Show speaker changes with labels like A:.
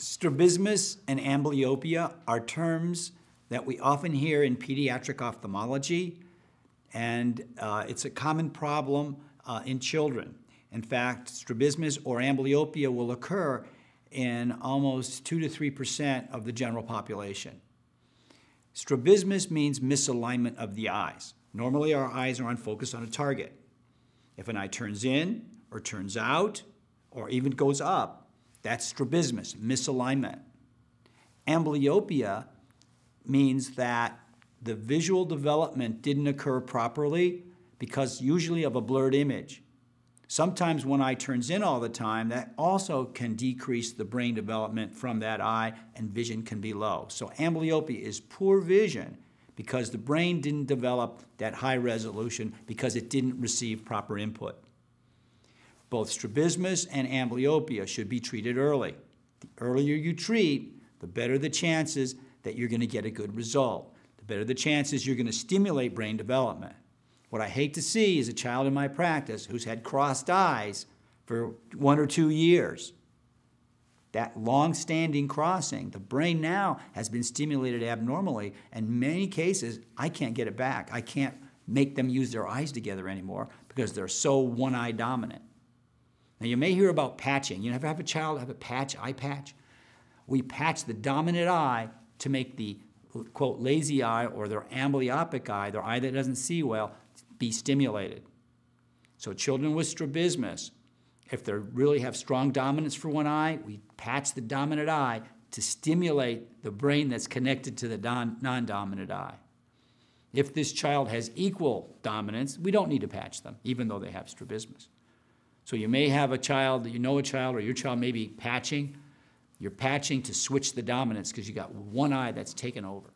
A: Strabismus and amblyopia are terms that we often hear in pediatric ophthalmology, and uh, it's a common problem uh, in children. In fact, strabismus or amblyopia will occur in almost 2 to 3% of the general population. Strabismus means misalignment of the eyes. Normally, our eyes are on focus on a target. If an eye turns in or turns out or even goes up, that's strabismus, misalignment. Amblyopia means that the visual development didn't occur properly because usually of a blurred image. Sometimes one eye turns in all the time, that also can decrease the brain development from that eye and vision can be low. So amblyopia is poor vision because the brain didn't develop that high resolution because it didn't receive proper input. Both strabismus and amblyopia should be treated early. The earlier you treat, the better the chances that you're going to get a good result. The better the chances you're going to stimulate brain development. What I hate to see is a child in my practice who's had crossed eyes for one or two years. That long standing crossing, the brain now has been stimulated abnormally, and in many cases, I can't get it back. I can't make them use their eyes together anymore because they're so one eye dominant. Now, you may hear about patching. You ever have a child have a patch, eye patch? We patch the dominant eye to make the quote lazy eye or their amblyopic eye, their eye that doesn't see well, be stimulated. So children with strabismus, if they really have strong dominance for one eye, we patch the dominant eye to stimulate the brain that's connected to the non-dominant eye. If this child has equal dominance, we don't need to patch them, even though they have strabismus. So you may have a child, that you know a child, or your child may be patching. You're patching to switch the dominance because you got one eye that's taken over.